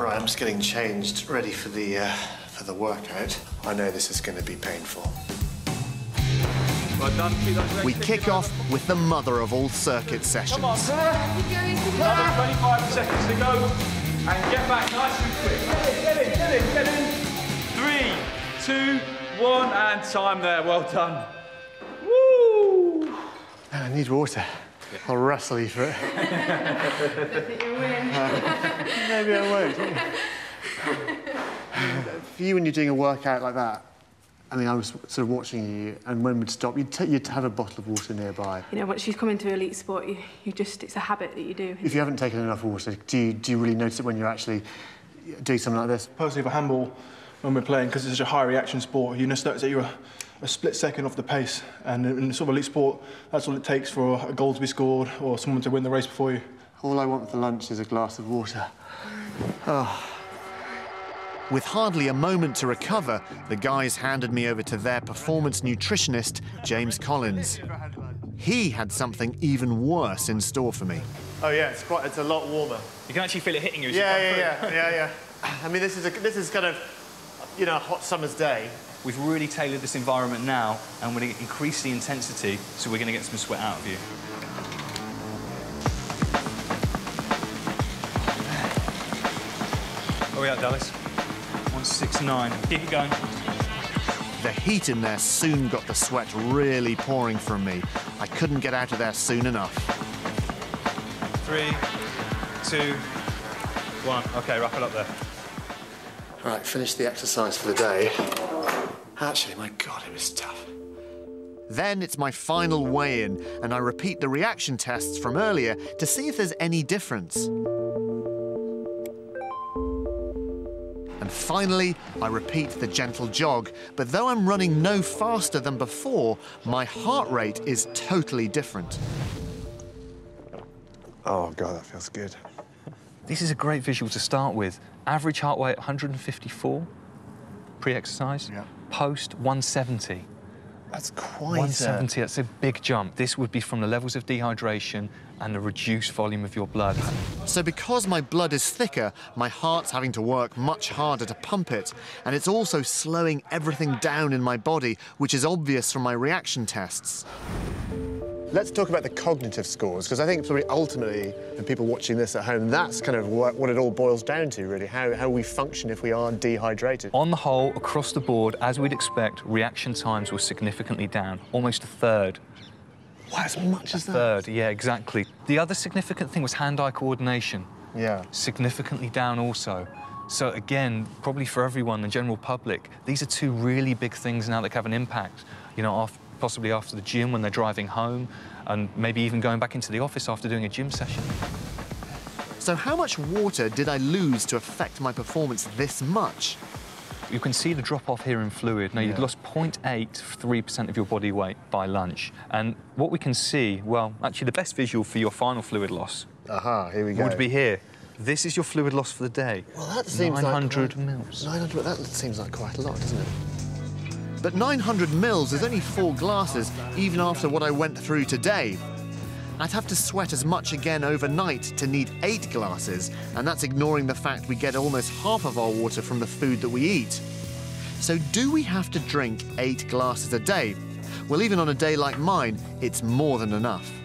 Right, I'm just getting changed, ready for the uh, for the workout. I know this is going to be painful. Well done. Keep those legs We kick off with the mother of all circuit sessions. Come on, sir. Another 25 seconds to go. And get back nice and quick. Get in, get in, get in, get in. Three, two, one, and time there. Well done. Woo! I need water. I'll wrestle you for it. maybe I won't. for you, when you're doing a workout like that, I mean, I was sort of watching you, and when we'd stop, you'd, t- you'd have a bottle of water nearby. You know, once you come into elite sport, you, you just, it's a habit that you do. If you haven't taken enough water, do you, do you really notice it when you're actually doing something like this? Personally, for handball, when we're playing, because it's such a high reaction sport, you just notice that you're a, a split second off the pace. And in sort of elite sport, that's all it takes for a goal to be scored or someone to win the race before you. All I want for lunch is a glass of water. Ah. With hardly a moment to recover, the guys handed me over to their performance nutritionist, James Collins. He had something even worse in store for me. Oh yeah, it's quite. It's a lot warmer. You can actually feel it hitting you as you Yeah, yeah, yeah, yeah, yeah. I mean, this is a, this is kind of, you know, a hot summer's day. We've really tailored this environment now, and we're going to increase the intensity, so we're going to get some sweat out of you. Where are we at, Dallas? 169. Keep it going. The heat in there soon got the sweat really pouring from me. I couldn't get out of there soon enough. Three, two, one. OK, wrap it up there. Right, finished the exercise for the day. Actually, my God, it was tough. Then it's my final weigh in, and I repeat the reaction tests from earlier to see if there's any difference. And finally, I repeat the gentle jog, but though I'm running no faster than before, my heart rate is totally different. Oh God, that feels good. This is a great visual to start with. Average heart rate 154 pre-exercise. Yeah. Post 170. That's quite. 170, that's a big jump. This would be from the levels of dehydration and the reduced volume of your blood. So, because my blood is thicker, my heart's having to work much harder to pump it, and it's also slowing everything down in my body, which is obvious from my reaction tests. Let's talk about the cognitive scores, because I think probably ultimately, for people watching this at home, that's kind of what, what it all boils down to, really, how, how we function if we are dehydrated. On the whole, across the board, as we'd expect, reaction times were significantly down, almost a third. Wow, as much as that. Third, yeah, exactly. The other significant thing was hand-eye coordination. Yeah. significantly down also. So again, probably for everyone, the general public, these are two really big things now that have an impact. You know, af possibly after the gym when they're driving home, and maybe even going back into the office after doing a gym session. So, how much water did I lose to affect my performance this much? You can see the drop off here in fluid. Now, you'd Yeah. lost 0.83% of your body weight by lunch. And what we can see, well, actually, the best visual for your final fluid loss Aha, here we go. would be here. This is your fluid loss for the day. Well, that seems 900 like quite- mils. 900, that seems like quite a lot, doesn't it? But 900 mils is only four glasses, even after what I went through today. I'd have to sweat as much again overnight to need eight glasses, and that's ignoring the fact we get almost half of our water from the food that we eat. So, do we have to drink eight glasses a day? Well, even on a day like mine, it's more than enough.